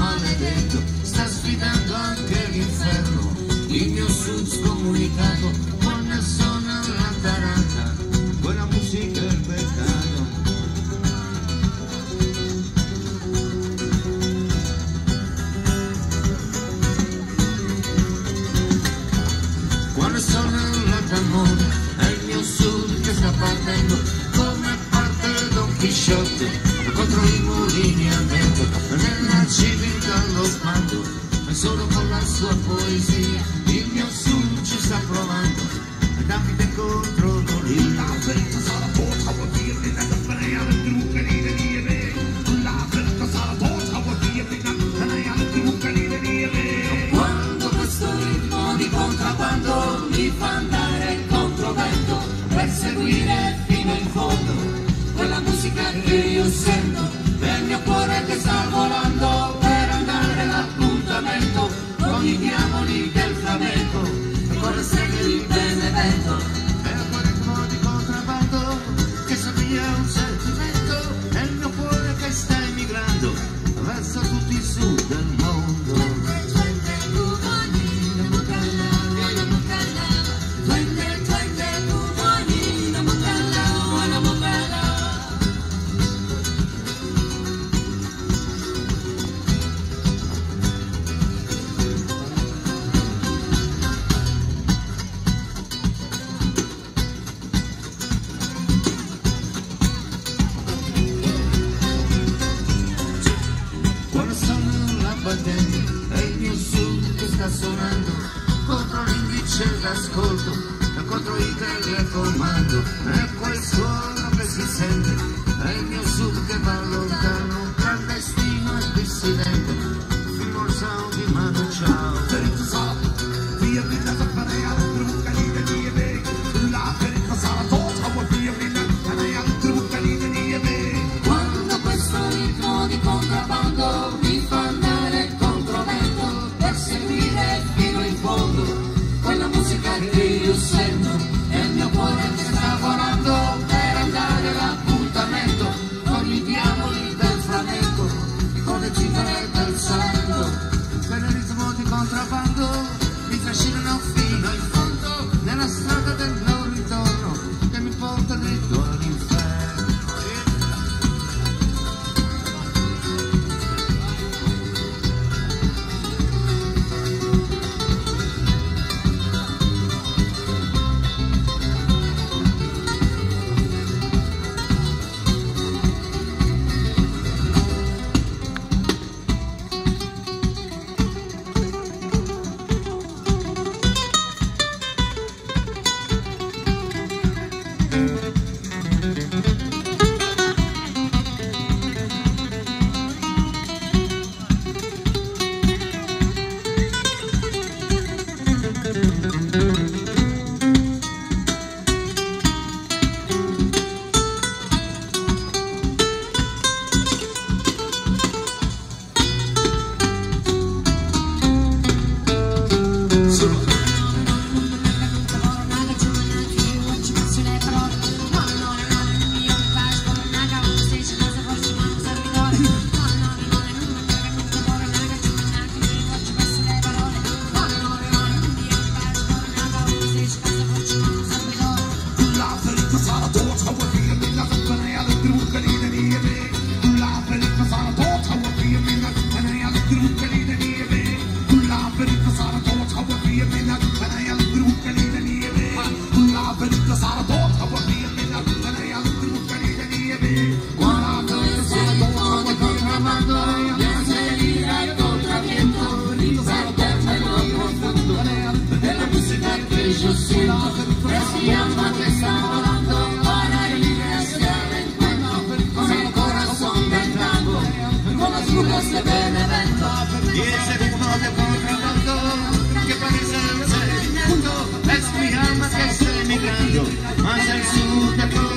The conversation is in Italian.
maledetto sta sfidando anche l'inferno. Il mio sud scomunicato quando suona la tarata buona musica il peccato quando suona la tamona è il mio sud che sta partendo come parte Don Chisciotte contro i mulini a me vento nella civiltà lo sguardo e solo con la sua poesia il mio sud ci sta provando. A Davide contro Goliat Quando questo ritmo di contrabbando mi fa andare in controvento per seguire con suonando contro l'indice d'ascolto contro il telecomando. È quel suono che si sente è il mio sud che va lontano clandestino e dissidente Faxina não fez. Es mi alma que está volando para ir hacia el pueblo, con el corazón tentando, con los muros que te. Y ese mismo de por que parece ser el mundo, es mi alma que está emigrando hacia el sur de pronto.